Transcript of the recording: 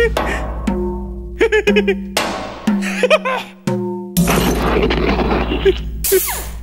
Ha